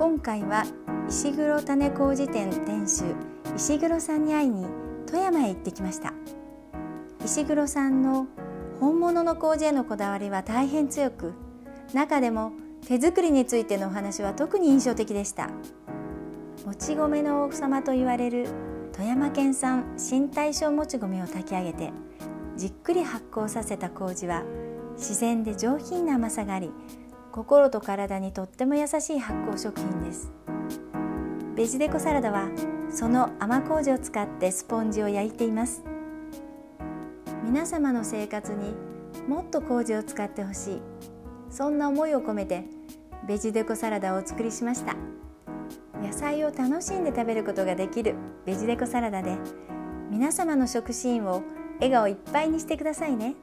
今回は石黒種麹店店主石黒さんに会いに富山へ行ってきました。石黒さんの本物の麹へのこだわりは大変強く中でも手作りについてのお話は特に印象的でした。もち米の王様と言われる富山県産新大正もち米を炊き上げてじっくり発酵させた麹は自然で上品な甘さがあり心と体にとっても優しい発酵食品です。ベジデコサラダはその甘麹を使ってスポンジを焼いています。皆様の生活にもっと麹を使ってほしい。そんな思いを込めてベジデコサラダをお作りしました。野菜を楽しんで食べることができるベジデコサラダで皆様の食シーンを笑顔いっぱいにしてくださいね。